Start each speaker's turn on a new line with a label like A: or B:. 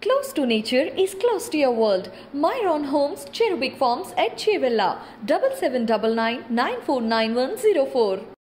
A: Close to nature is close to your world. Myron Homes, Cherubic Farms at Chevilla, 7799